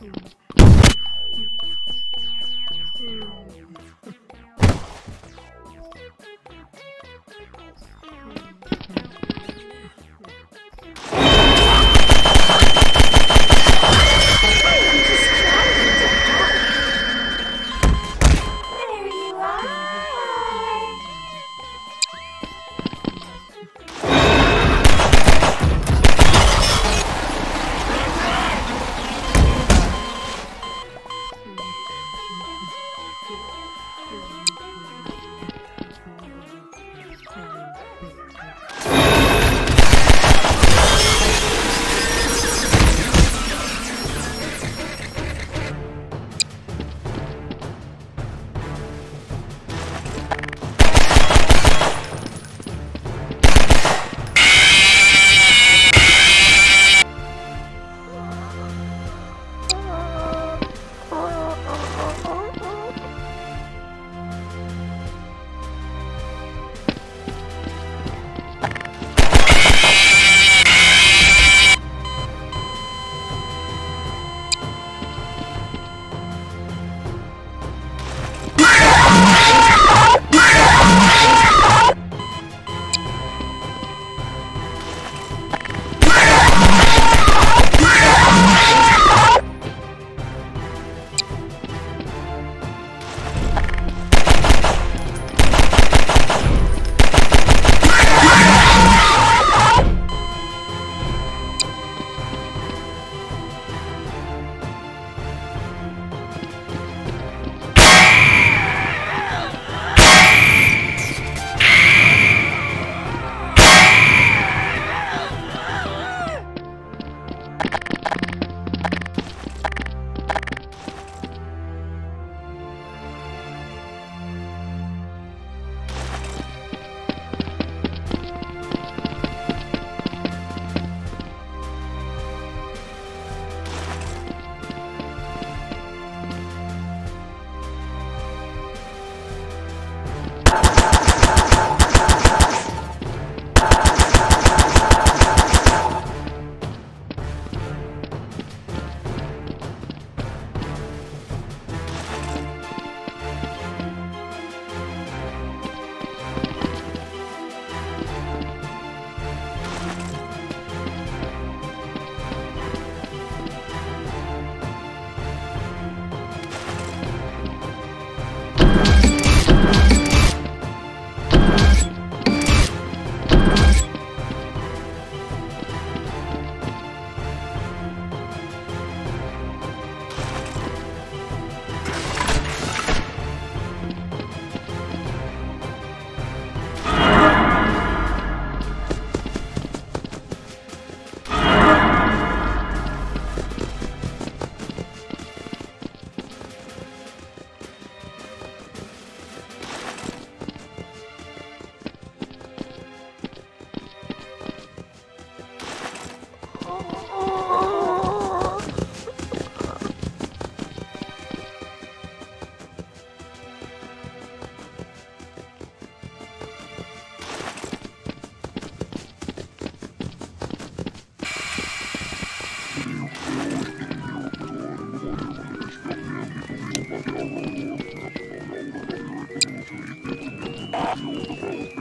There i'm going to go to